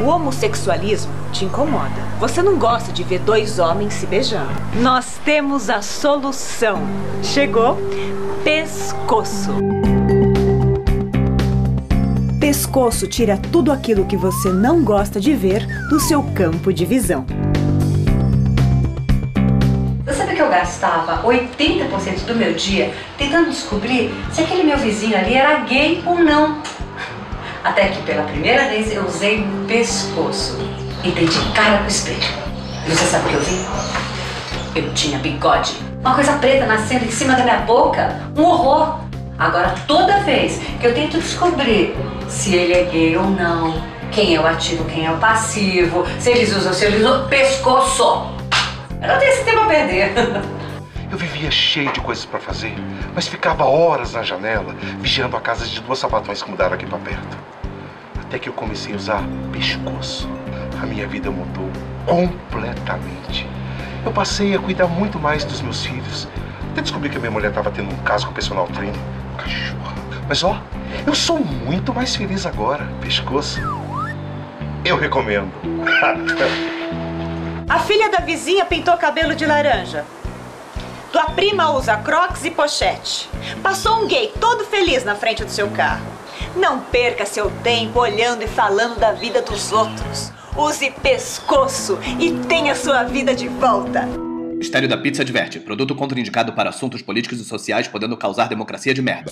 O homossexualismo te incomoda. Você não gosta de ver dois homens se beijando. Nós temos a solução. Chegou pescoço. Pescoço tira tudo aquilo que você não gosta de ver do seu campo de visão. Você sabe que eu gastava 80% do meu dia tentando descobrir se aquele meu vizinho ali era gay ou não. Até que pela primeira vez eu usei pescoço e dei de cara pro espelho. E você sabe o que eu vi? Eu tinha bigode. Uma coisa preta nascendo em cima da minha boca. Um horror. Agora, toda vez que eu tento descobrir se ele é gay ou não, quem é o ativo, quem é o passivo, se eles usam, se eles usam, pescoço. Eu não tenho esse tempo a perder. Eu vivia cheio de coisas para fazer, mas ficava horas na janela, vigiando a casa de duas sapatões que mudaram aqui para perto. Até que eu comecei a usar pescoço. A minha vida mudou completamente. Eu passei a cuidar muito mais dos meus filhos. Até descobri que a minha mulher estava tendo um caso com o personal trainer. Cachorra. Mas ó, eu sou muito mais feliz agora. Pescoço. Eu recomendo. A filha da vizinha pintou cabelo de laranja. Tua prima usa crocs e pochete. Passou um gay todo feliz na frente do seu carro. Não perca seu tempo olhando e falando da vida dos outros. Use pescoço e tenha sua vida de volta. Mistério da Pizza adverte: produto contraindicado para assuntos políticos e sociais podendo causar democracia de merda.